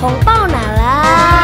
红包拿来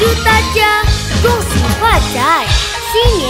祝大家恭喜发财新年